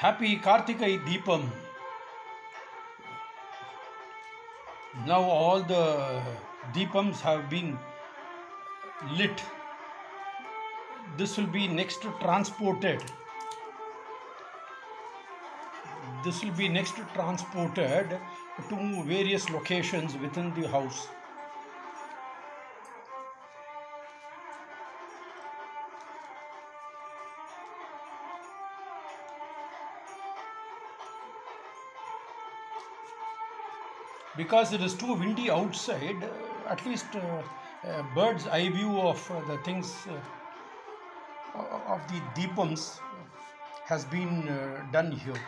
Happy Kartikai Deepam. Now all the Deepams have been lit. This will be next transported. This will be next transported to various locations within the house. Because it is too windy outside at least uh, bird's eye view of uh, the things uh, of the deepams has been uh, done here